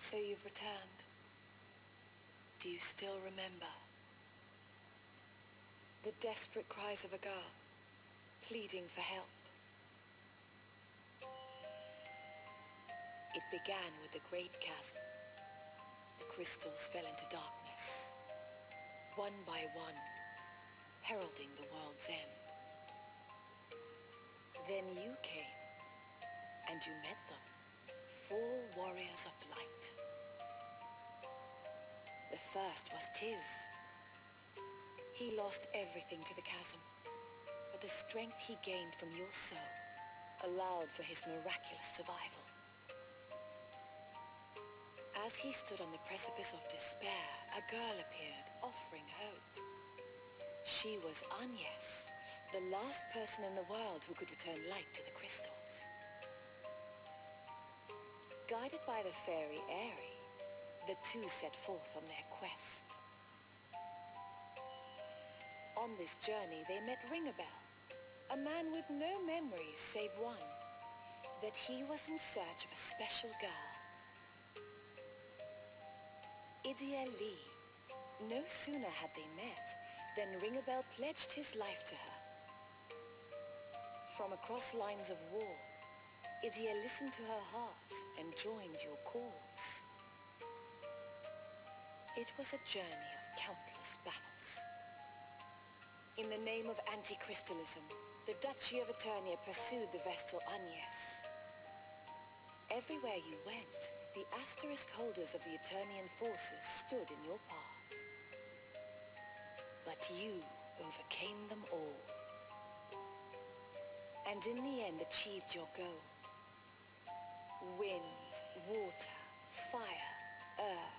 So you've returned. Do you still remember? The desperate cries of a girl, pleading for help. It began with the Great Chasm. The crystals fell into darkness, one by one, heralding the world's end. Then you came, and you met them, four warriors of. The first was Tiz. He lost everything to the chasm, but the strength he gained from your soul allowed for his miraculous survival. As he stood on the precipice of despair, a girl appeared, offering hope. She was Agnes, the last person in the world who could return light to the crystals. Guided by the fairy Airy, the two set forth on their quest. On this journey, they met Ringabel, a man with no memories save one, that he was in search of a special girl. Edea Lee. No sooner had they met than Ringabel pledged his life to her. From across lines of war, Edea listened to her heart and joined your cause. It was a journey of countless battles. In the name of anti-crystalism, the Duchy of Eternia pursued the Vestal Agnes. Everywhere you went, the asterisk holders of the Eternian forces stood in your path. But you overcame them all. And in the end achieved your goal. Wind, water, fire, earth,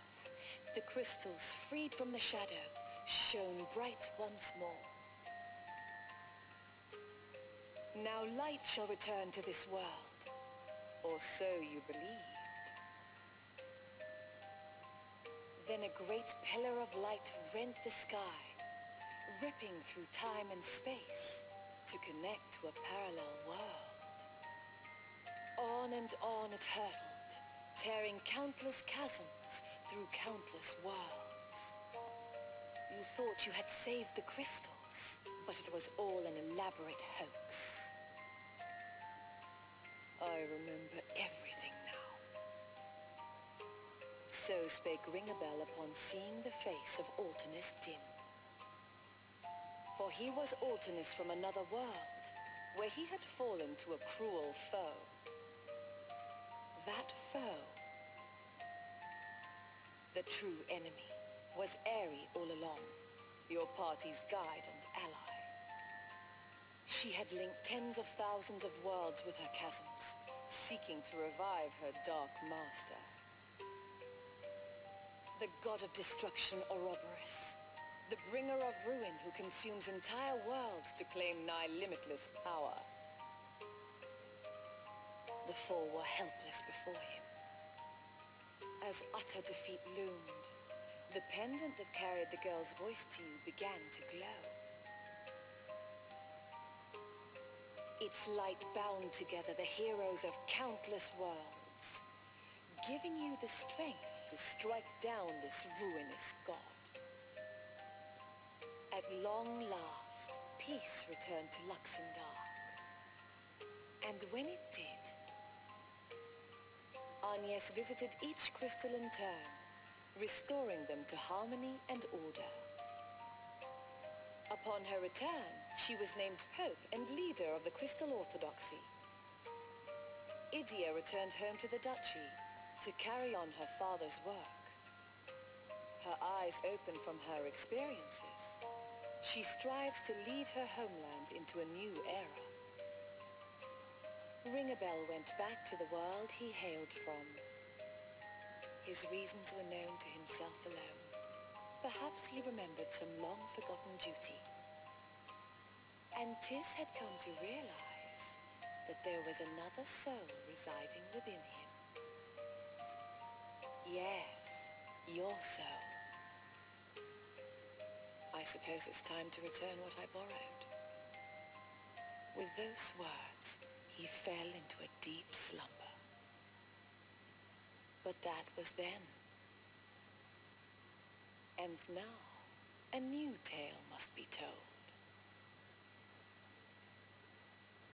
the crystals freed from the shadow, shone bright once more. Now light shall return to this world, or so you believed. Then a great pillar of light rent the sky, ripping through time and space to connect to a parallel world. On and on it hurtled, tearing countless chasms through countless worlds. You thought you had saved the crystals, but it was all an elaborate hoax. I remember everything now. So spake Ringabel upon seeing the face of Alternis dim. For he was Alternis from another world, where he had fallen to a cruel foe. That foe, the true enemy, was Airy all along, your party's guide and ally. She had linked tens of thousands of worlds with her chasms, seeking to revive her dark master. The god of destruction, Ouroboros. The bringer of ruin who consumes entire worlds to claim nigh limitless power. The four were helpless before him. As utter defeat loomed, the pendant that carried the girl's voice to you began to glow. Its light bound together the heroes of countless worlds, giving you the strength to strike down this ruinous god. At long last, peace returned to Luxendarc. And when it did, Agnes visited each crystal in turn, restoring them to harmony and order. Upon her return, she was named Pope and leader of the Crystal Orthodoxy. Edea returned home to the duchy to carry on her father's work. Her eyes open from her experiences. She strives to lead her homeland into a new era. Ringabel went back to the world he hailed from. His reasons were known to himself alone. Perhaps he remembered some long-forgotten duty. And Tiz had come to realize that there was another soul residing within him. Yes, your soul. I suppose it's time to return what I borrowed. With those words, he fell into a deep slumber. But that was then. And now, a new tale must be told.